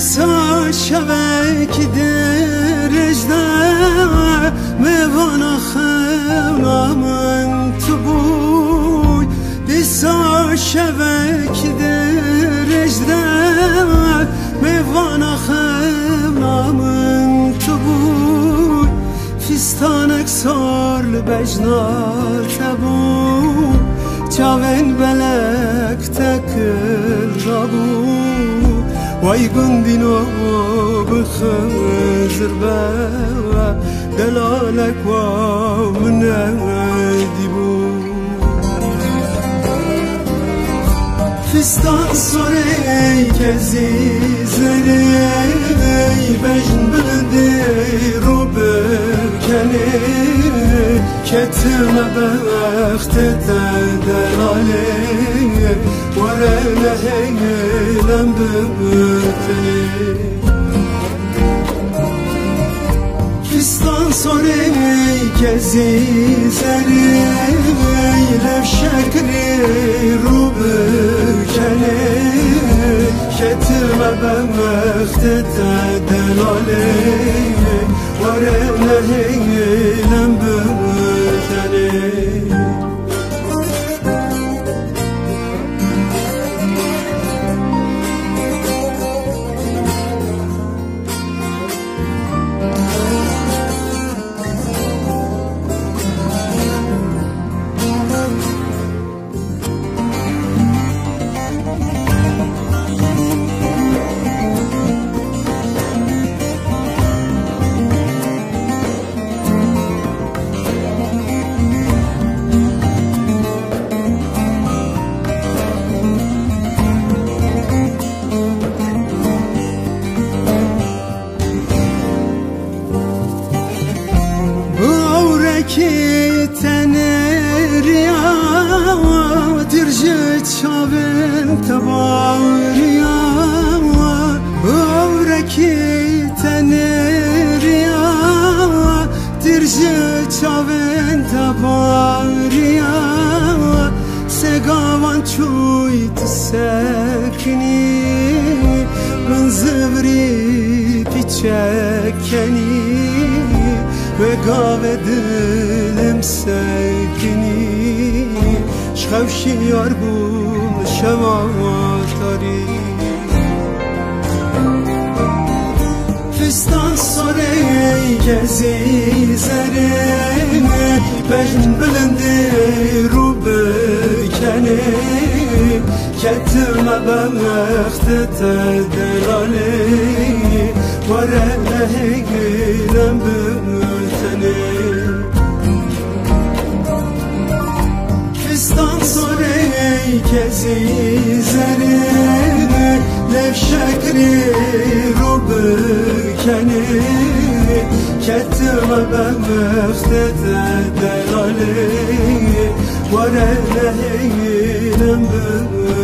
دیسا شبک درجده میوانا خیمه من تو بوی دیسا شبک درجده میوانا خیمه من تو بوی فستانک سار لبجنال تبوی چاوین بلک تکل رابوی وای گندینو بخزر با دلالك ومن دیبو فستان صوري كزيزري بجن بلدي روبكني كتم بخت دلالي ورا ben böbürteni Fistan sore gezi zeri Eylev şekri rubü kele Ketirme ben mehdeden ki teneriya dirje çaven tabariya Avre ki teneriya dirje çaven tabariya Segavan çuyt sekni Ben zıvri piçekeni gav dilim sekinî Ji xewşiyar bû li Fistan sorê gezî zerê Bejn bilindê rû bikenê Ketime bemexte te delalê Were lehê gülem bimir kezi zerine Lev şekri rubu keni Kettime ben mehtete delali Vare nehiylem bümteni